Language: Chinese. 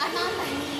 i'm on my knees